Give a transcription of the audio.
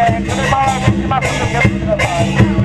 Yeah, goodbye. Goodbye. Goodbye.